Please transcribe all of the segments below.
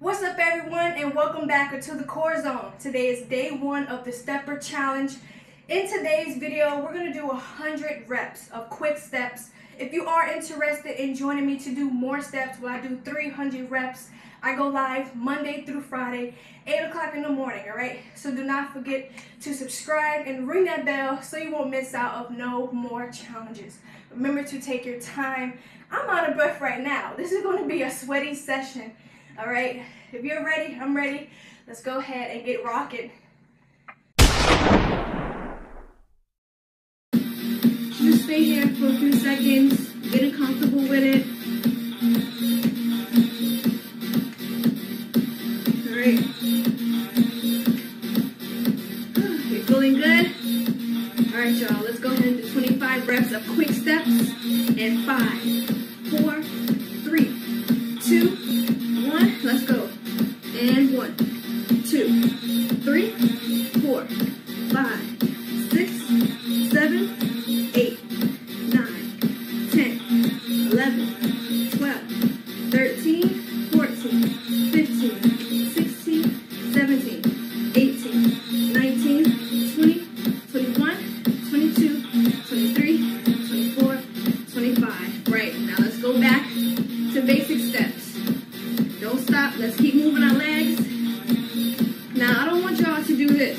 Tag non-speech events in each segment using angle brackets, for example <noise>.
What's up everyone and welcome back to the Core Zone. Today is day one of the Stepper Challenge. In today's video, we're gonna do 100 reps of quick steps. If you are interested in joining me to do more steps, where I do 300 reps, I go live Monday through Friday, 8 o'clock in the morning, all right? So do not forget to subscribe and ring that bell so you won't miss out of no more challenges. Remember to take your time. I'm out of breath right now. This is gonna be a sweaty session. All right, if you're ready, I'm ready. Let's go ahead and get rocking. Just stay here for a few seconds, getting comfortable with it. All right. <sighs> You're feeling good? All right, y'all, let's go ahead and do 25 reps of quick steps and five, Don't stop. Let's keep moving our legs. Now, I don't want y'all to do this.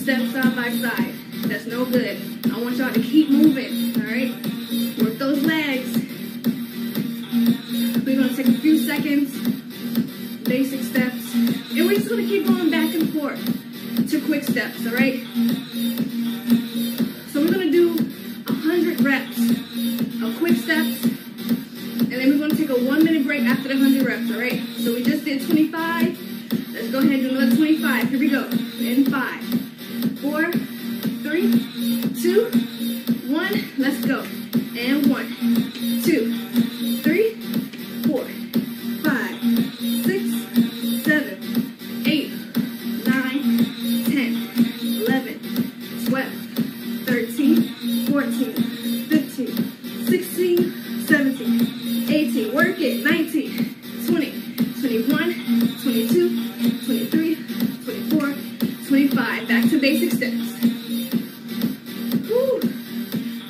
Step side by side. That's no good. I want y'all to keep moving, all right? Work those legs. We're going to take a few seconds. Basic steps. And we're just going to keep going back and forth to quick steps, all right? So we're going to do 100 reps of quick steps and then we're gonna take a one minute break after the 100 reps, all right? So we just did 25. Let's go ahead and do another 25. Here we go. In five, four, three, two, one. Let's go.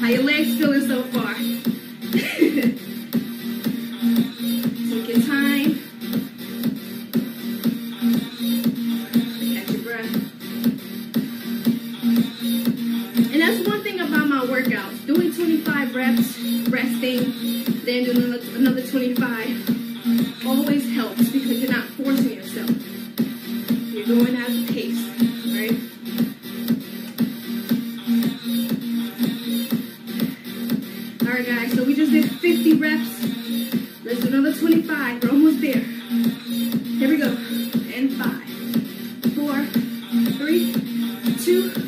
How your legs feeling so far? <laughs> Take your time. Catch your breath. And that's one thing about my workouts. Doing 25 reps, resting, then doing another, another 25 All right, guys, so we just did 50 reps. Let's another 25. We're almost there. Here we go. And five, four, three, two,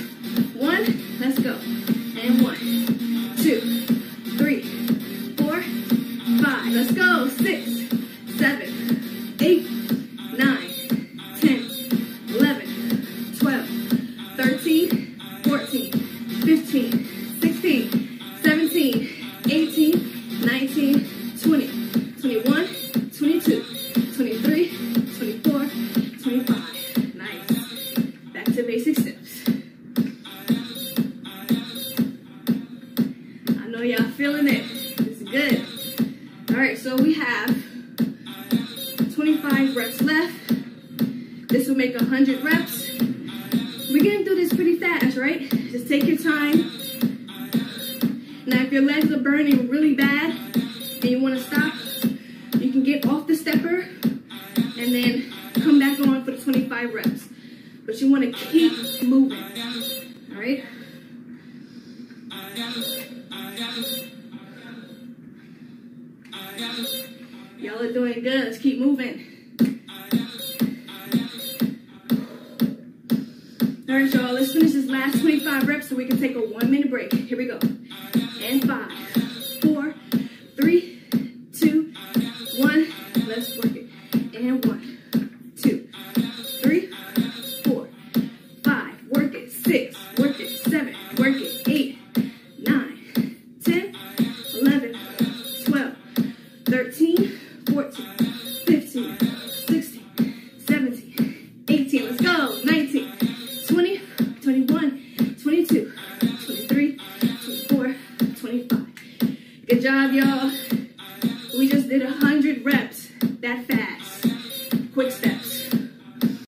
To basic steps. I know y'all feeling it. It's good. All right, so we have 25 reps left. This will make 100 reps. We're getting through this pretty fast, right? Just take your time. Now, if your legs are burning really bad and you want to stop, you can get off the stepper and then come back on for the 25 reps. But you want to keep moving, all right? Y'all are doing good. Let's keep moving. All right, y'all. Let's finish this last 25 reps so we can take a one minute break. Here we go. 13, 14, 15, 16, 17, 18, let's go, 19, 20, 21, 22, 23, 24, 25. Good job, y'all. We just did 100 reps that fast.